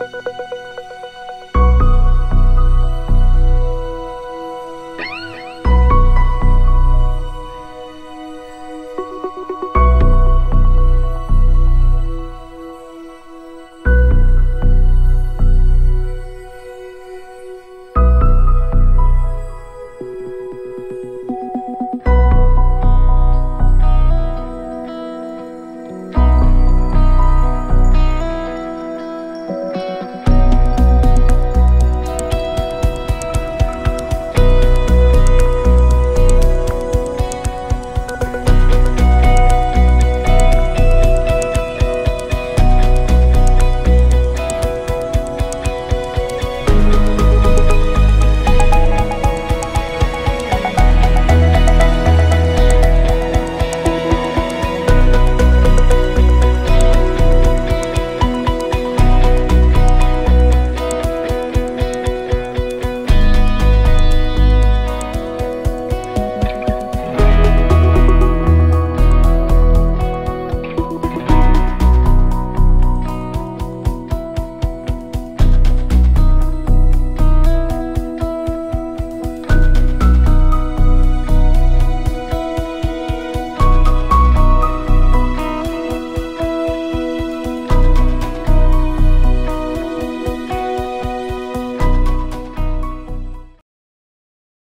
Música